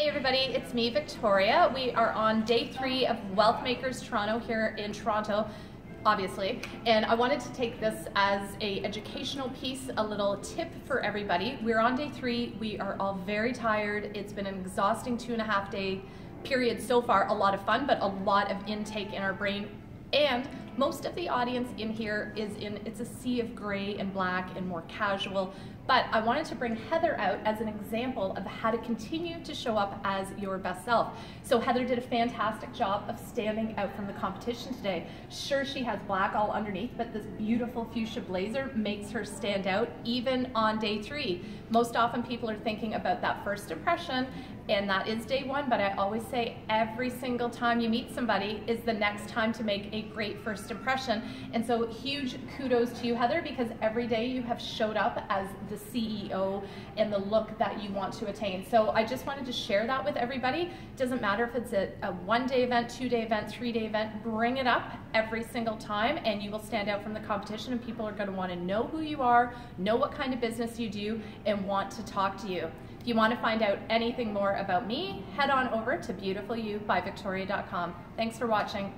Hey everybody, it's me, Victoria. We are on day three of Wealth Makers Toronto here in Toronto, obviously. And I wanted to take this as a educational piece, a little tip for everybody. We're on day three. We are all very tired. It's been an exhausting two and a half day period so far. A lot of fun, but a lot of intake in our brain. And most of the audience in here is in, it's a sea of gray and black and more casual, but I wanted to bring Heather out as an example of how to continue to show up as your best self. So Heather did a fantastic job of standing out from the competition today. Sure, she has black all underneath, but this beautiful fuchsia blazer makes her stand out even on day three. Most often people are thinking about that first impression and that is day one, but I always say every single time you meet somebody is the next time to make a great first impression. And so huge kudos to you, Heather, because every day you have showed up as the CEO and the look that you want to attain. So I just wanted to share that with everybody. Doesn't matter if it's a, a one day event, two day event, three day event, bring it up every single time and you will stand out from the competition and people are gonna to want to know who you are, know what kind of business you do, and want to talk to you. If you want to find out anything more about me, head on over to beautifulyoubyvictoria.com. Thanks for watching.